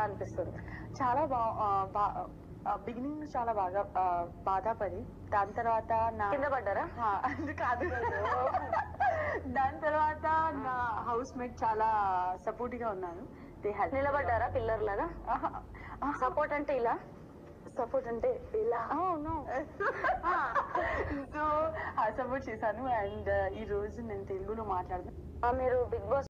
అలా అనిపిస్తుంది. చాలా బా బిగినింగ్ చాలా బాగా బాధపడి దాని తర్వాత నా కింద పడ్డారా? అది కాదు. దాని తర్వాత నా హౌస్ మేట్ చాలా సపోర్ట్గా ఉన్నాను. దే హెల్ప్ నిలబడ్డారా పిల్లర్ లాగా సపోర్ట్ అంటే ఇలా? సపోర్ట్ అంటే ఇలా. Oh, సో సపోర్ట్ చేశాను. అండ్ ఈ రోజు నేను తెలుగులో మాట్లాడదాను ఆ, మీరు బిగ్ బాస్